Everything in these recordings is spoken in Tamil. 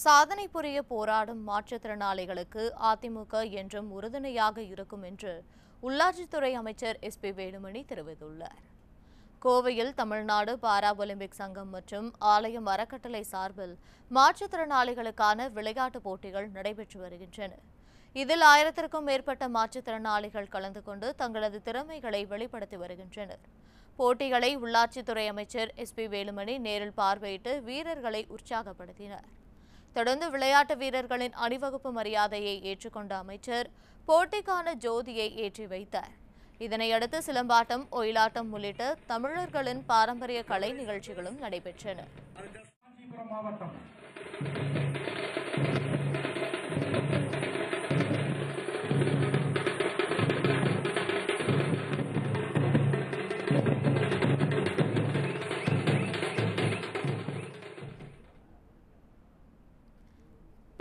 சாதனை புரிய போராடும் மாற்றுத்திறனாளிகளுக்கு அதிமுக என்றும் உறுதுணையாக இருக்கும் என்று உள்ளாட்சித்துறை அமைச்சர் எஸ் பி வேலுமணி தெரிவித்துள்ளார். கோவையில் தமிழ்நாடு பாரா ஒலிம்பிக் சங்கம் மற்றும் ஆலயம் அறக்கட்டளை சார்பில் மாற்றுத்திறனாளிகளுக்கான விளையாட்டுப் போட்டிகள் நடைபெற்று வருகின்றன. இதில் ஆயிரத்திற்கும் மேற்பட்ட மாற்றுத்திறனாளிகள் கலந்து கொண்டு தங்களது திறமைகளை வெளிப்படுத்தி வருகின்றனர். போட்டிகளை உள்ளாட்சித்துறை அமைச்சர் எஸ் பி வேலுமணி நேரில் பார்வையிட்டு வீரர்களை உற்சாகப்படுத்தினார். தொடர்ந்து விளையாட்டு வீரர்களின் அணிவகுப்பு மரியாதையை ஏற்றுக்கொண்ட அமைச்சர் போட்டிக்கான ஜோதியை ஏற்றி வைத்தார். இதனையடுத்து சிலம்பாட்டம் ஒயிலாட்டம் உள்ளிட்ட தமிழர்களின் பாரம்பரிய கலை நிகழ்ச்சிகளும் நடைபெற்றன.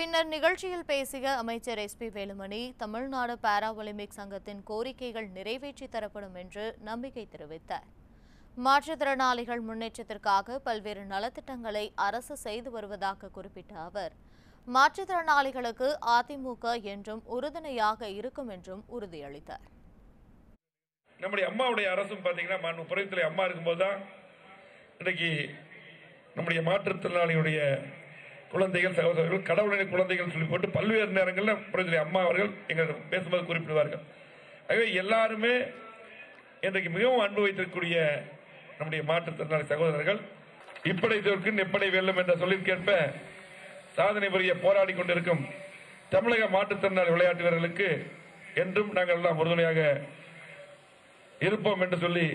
பின்னர் நிகழ்ச்சியில் பேசிய அமைச்சர் S P Velumani Tamil Nadu para Olympic சங்கத்தின் கோரிக்கைகள் நிறைவேற்றி தரப்படும் என்று நம்பிக்கை தெரிவித்தார். மாற்றுத்திறனாளிகள் முன்னேற்றத்திற்காக பல்வேறு நலத்திட்டங்களை அரசு செய்து வருவதாக குறிப்பிட்ட அவர் மாற்றுத்திறனாளிகளுக்கு அதிமுக என்றும் உறுதுணையாக இருக்கும் என்றும் உறுதியளித்தார். நம்முடைய அம்மாவுடைய அரசும் பார்த்தீங்கன்னா மாண்பு புறத்துறை அம்மா இருக்கும்போது தான் இன்றைக்கு நம்முடைய மாற்றுத்திறனாளிகளுடைய குழந்தைகள் சகோதரர்கள் கடவுளின் குழந்தைகள் சொல்லி போட்டு பல்வேறு நேரங்களில் புறத்துறை அம்மா அவர்கள் எங்கள் பேசும்போது குறிப்பிடுவார்கள். ஆகவே எல்லாருமே இன்றைக்கு மிகவும் அன்பு வைத்திருக்கக்கூடிய நம்முடைய மாற்றுத்திறனாளி சகோதரர்கள் இப்படை தோற்கும் எப்படி வெல்லும் என்ற சொல்லிற்கேற்ப சாதனை புரிய போராடி கொண்டிருக்கும் தமிழக மாற்றுத்திறனாளி விளையாட்டு வீரர்களுக்கு என்றும் நாங்கள் எல்லாம் உறுதுணையாக இருப்போம் என்று சொல்லி